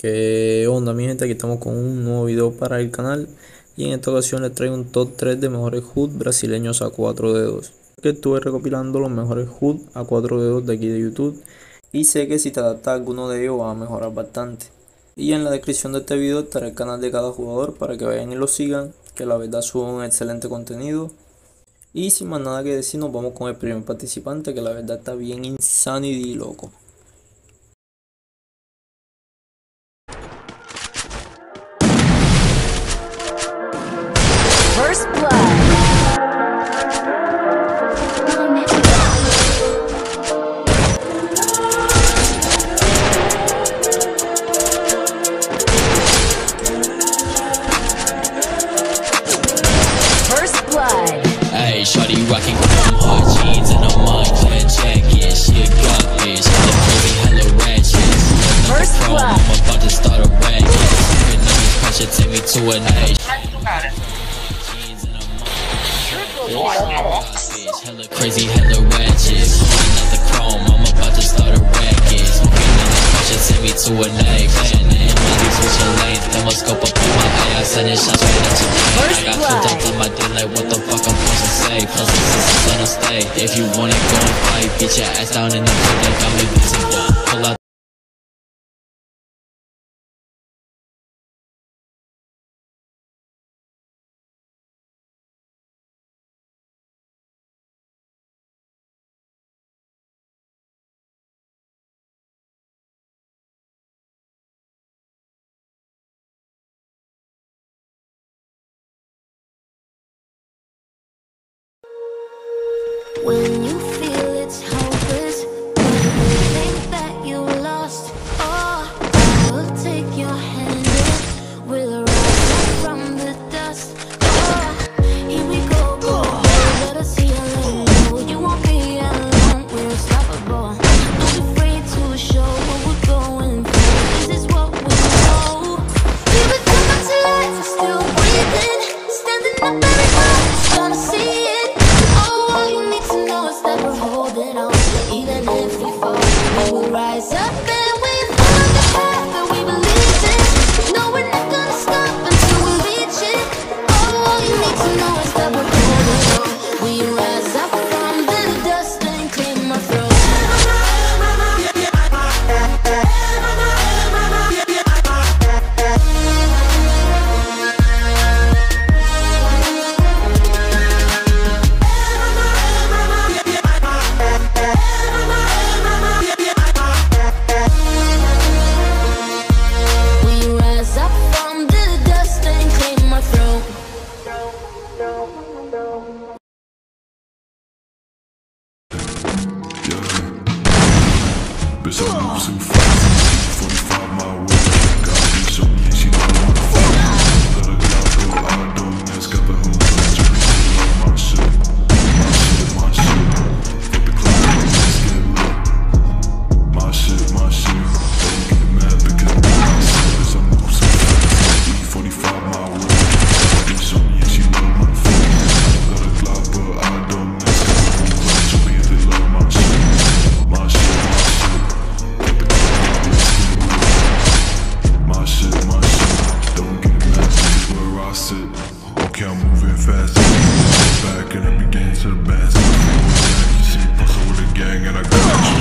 Que onda mi gente, aquí estamos con un nuevo video para el canal y en esta ocasión les traigo un top 3 de mejores HUD brasileños a 4 dedos. Que estuve recopilando los mejores HUD a 4 dedos de aquí de YouTube y sé que si te adaptas alguno de ellos va a mejorar bastante. Y en la descripción de este video estará el canal de cada jugador para que vayan y lo sigan, que la verdad suben un excelente contenido. Y sin más nada que decir, nos vamos con el primer participante que la verdad está bien insanity loco. First Blood. First Blood. Ayy, shawty rocking Chrome Hearts jeans and a Moncler jacket. She a god bitch, hella crazy, hella ratchet. First blood. I'm about to start a racket. Sippin' on this pressure, take me to an age. Hella crazy, hella ratchet. The chrome, I'm about to start a racket. Smoking on this pressure, take me to an age. Playing in money, switching lanes, thermoscope up on my eye, I send it shots straight at your brain. First I got blood. flipped up on my like what the fuck I'm supposed to say. Plus sisters gonna stay. If you want it, go and fight. Beat your ass down in the public, I'm invincible. Pull 我。Rise up 呜 fast. Back and it begins to the bass. You see, posted with a gang and I got